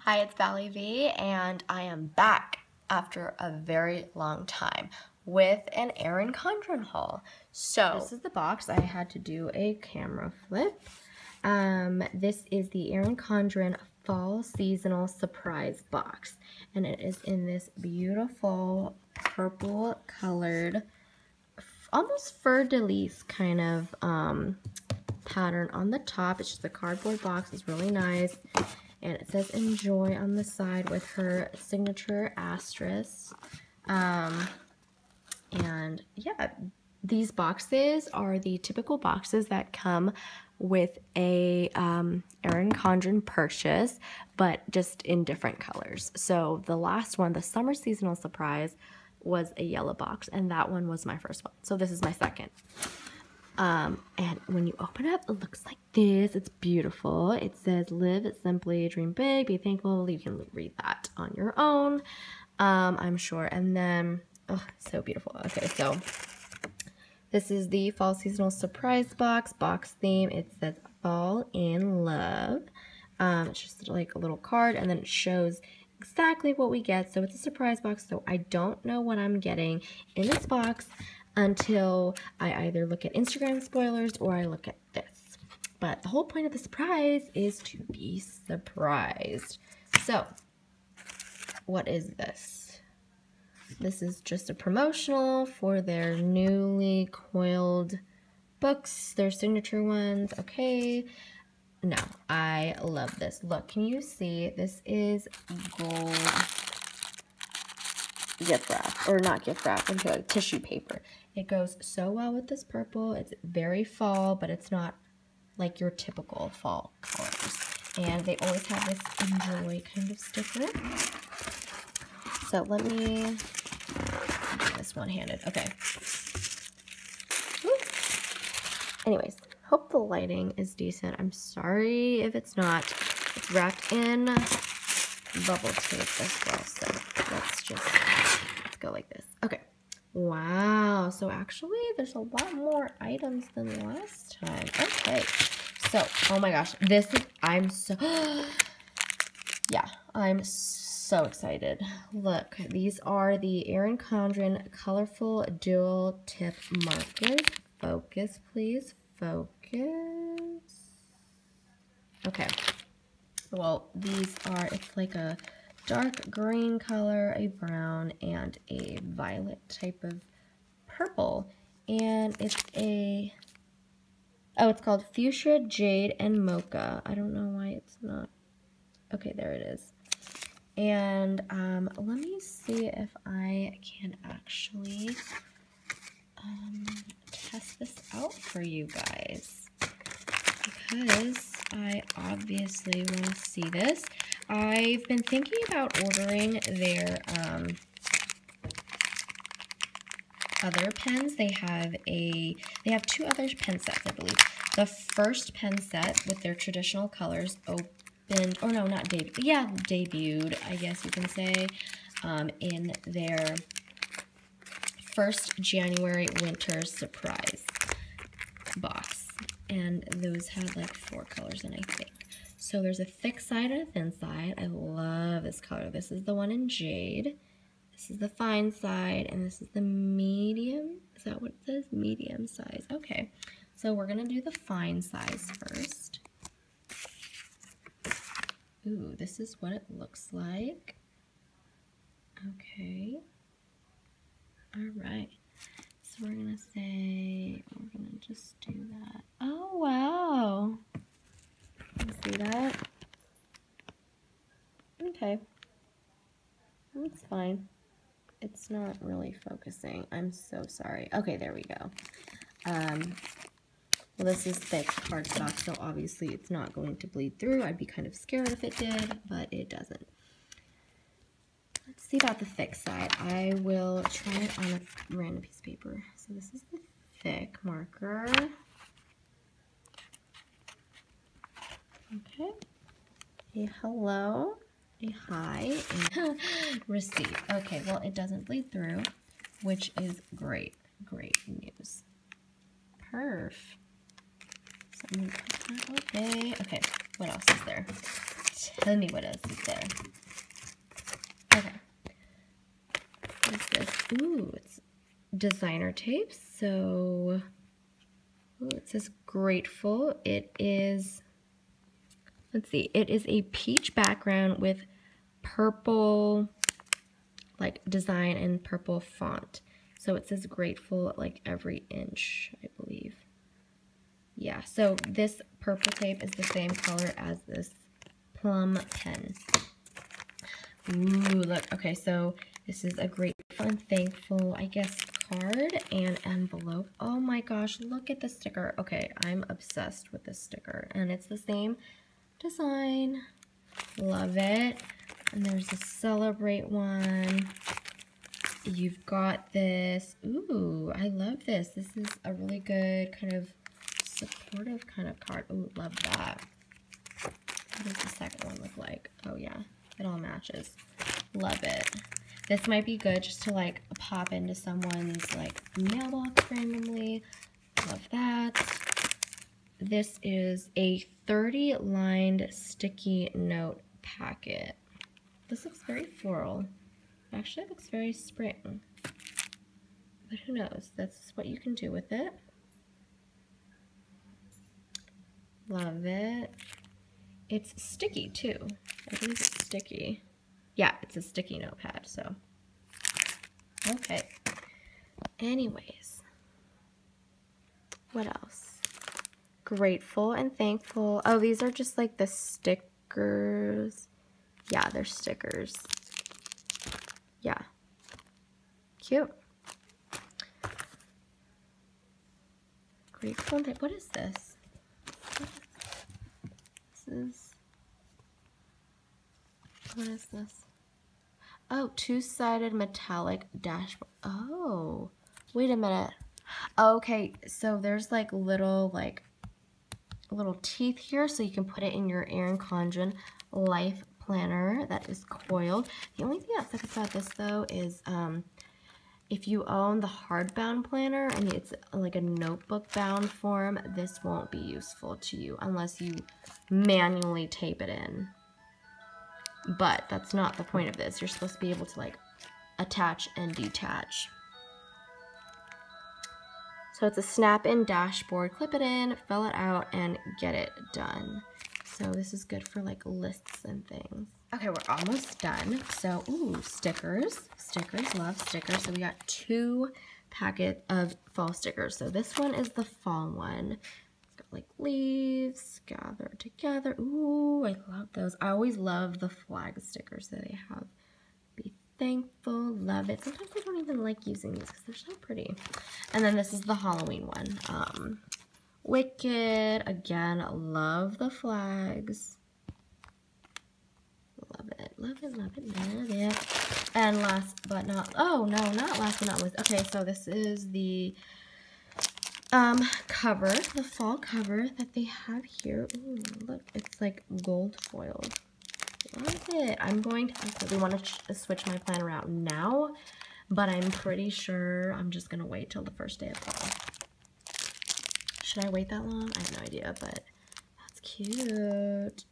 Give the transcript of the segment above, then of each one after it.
Hi, it's Valley V, and I am back after a very long time with an Erin Condren haul. So, this is the box. I had to do a camera flip. Um, this is the Erin Condren Fall Seasonal Surprise Box, and it is in this beautiful purple colored, almost fleur de lis kind of um, pattern on the top. It's just a cardboard box. It's really nice. And it says enjoy on the side with her signature asterisk. Um, and yeah, these boxes are the typical boxes that come with a um, Erin Condren purchase, but just in different colors. So the last one, the summer seasonal surprise, was a yellow box, and that one was my first one. So this is my second. Um, and when you open it up, it looks like this. It's beautiful. It says, live simply, dream big, be thankful. You can read that on your own, um, I'm sure. And then, oh, so beautiful. Okay, so this is the fall seasonal surprise box, box theme. It says fall in love. Um, it's just like a little card and then it shows exactly what we get. So it's a surprise box. So I don't know what I'm getting in this box until I either look at Instagram spoilers or I look at this. But the whole point of the surprise is to be surprised. So, what is this? This is just a promotional for their newly coiled books, their signature ones. Okay. No, I love this. Look, can you see? This is gold gift wrap, or not gift wrap, like tissue paper. It goes so well with this purple. It's very fall, but it's not like your typical fall colors. And they always have this enjoy kind of sticker. So let me this one-handed. Okay. Anyways, hope the lighting is decent. I'm sorry if it's not. It's wrapped in bubble tape as well. So let's just go like this. Okay. Wow, so actually there's a lot more items than last time. Okay, so, oh my gosh, this is, I'm so, yeah, I'm so excited. Look, these are the Erin Condren Colorful Dual Tip Markers. Focus, please, focus. Okay, well, these are, it's like a dark green color, a brown, and a violet type of purple. And it's a, oh, it's called Fuchsia, Jade, and Mocha. I don't know why it's not, okay, there it is. And um, let me see if I can actually um, test this out for you guys. Because I obviously want to see this. I've been thinking about ordering their um, other pens. They have a they have two other pen sets, I believe. The first pen set with their traditional colors opened, or no, not debuted. Yeah, debuted, I guess you can say, um, in their first January winter surprise box. And those had like four colors in, I think. So there's a thick side and a thin side. I love this color. This is the one in jade. This is the fine side, and this is the medium. Is that what it says? Medium size. Okay, so we're going to do the fine size first. Ooh, this is what it looks like. Okay. All right. So we're going to say, oh, we're going to just do that. Oh, wow. You see that? Okay. That's fine. It's not really focusing. I'm so sorry. Okay, there we go. Um, well, this is thick cardstock, so obviously it's not going to bleed through. I'd be kind of scared if it did, but it doesn't. Let's see about the thick side. I will try it on a random piece of paper. So this is the thick marker. Okay. A hello, a hi, and receipt. Okay, well, it doesn't bleed through, which is great. Great news. Perf. So away. Okay, what else is there? Tell me what else is there. Okay. What is this? Ooh, it's designer tape. So, ooh, it says grateful. It is, let's see, it is a peach background with purple, like design and purple font. So it says grateful like every inch, I believe. Yeah, so this purple tape is the same color as this plum pen. Ooh, look. Okay, so this is a grateful and thankful, I guess, card and envelope. Oh my gosh, look at the sticker. Okay, I'm obsessed with this sticker. And it's the same design. Love it. And there's a celebrate one. You've got this. Ooh, I love this. This is a really good kind of supportive kind of card. Ooh, love that. What does the second one look like? Oh yeah, it all matches. Love it. This might be good just to like pop into someone's like mailbox randomly. Love that. This is a 30 lined sticky note packet. This looks very floral. Actually, it looks very spring. But who knows? That's what you can do with it. Love it. It's sticky too. I believe it's sticky. Yeah, it's a sticky notepad, so. Okay. Anyways. What else? Grateful and thankful. Oh, these are just like the stickers. Yeah, they're stickers. Yeah. Cute. Grateful. What is this? This is. What is this? Oh, two-sided metallic dashboard. Oh, wait a minute. Okay, so there's like little like little teeth here, so you can put it in your Erin Condren Life planner that is coiled. The only thing that sucks about this though is um, if you own the hardbound planner and it's like a notebook bound form, this won't be useful to you unless you manually tape it in. But that's not the point of this. You're supposed to be able to like attach and detach. So it's a snap-in dashboard. Clip it in, fill it out, and get it done. So this is good for like lists and things. Okay, we're almost done. So, ooh, stickers. Stickers, love stickers. So we got two packet of fall stickers. So this one is the fall one. It's got like leaves, gather together. Ooh, I love those. I always love the flag stickers that they have. Thankful, love it. Sometimes I don't even like using these because they're so pretty. And then this is the Halloween one. Um, Wicked. Again, love the flags. Love it, love it, love it, love it. And last but not, oh no, not last but not least. Okay, so this is the um, cover, the fall cover that they have here. Ooh, look, it's like gold foiled. Love it. I'm going to, absolutely want to switch my planner out now, but I'm pretty sure I'm just going to wait till the first day of fall. Should I wait that long? I have no idea, but that's cute.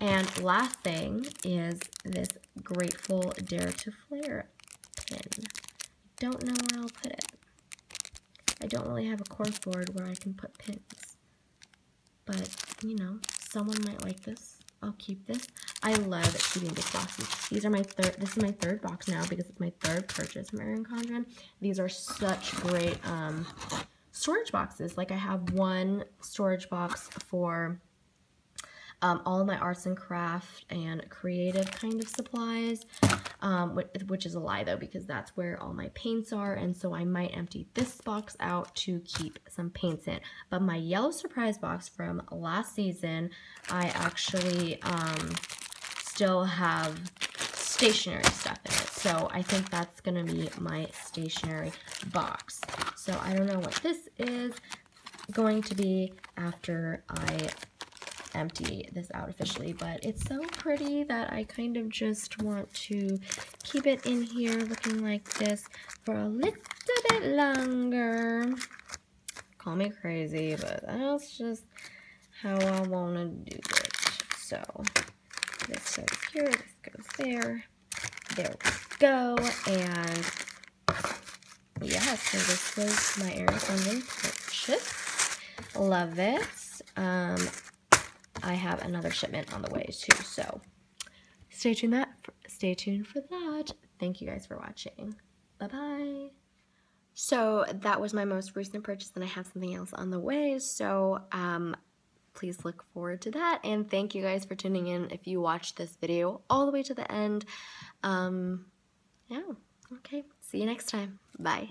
And last thing is this Grateful Dare to Flare pin. Don't know where I'll put it. I don't really have a course board where I can put pins. But, you know, someone might like this. I'll keep this. I love keeping this boxes. These are my third, this is my third box now because it's my third purchase from Erin Condren. These are such great um, storage boxes. Like I have one storage box for um, all my arts and craft and creative kind of supplies, um, which is a lie though because that's where all my paints are and so I might empty this box out to keep some paints in. But my yellow surprise box from last season, I actually um, still have stationery stuff in it. So I think that's going to be my stationery box. So I don't know what this is going to be after I empty this out officially, but it's so pretty that I kind of just want to keep it in here looking like this for a little bit longer. Call me crazy, but that's just how I want to do it. So this goes here, this goes there. There we go. And yeah, so this was my Erin Condren purchase. Love it. Um, I have another shipment on the way too, so stay tuned that stay tuned for that. Thank you guys for watching. Bye bye. So that was my most recent purchase, and I have something else on the way. So um, please look forward to that. And thank you guys for tuning in. If you watched this video all the way to the end, um, yeah. Okay. See you next time. Bye.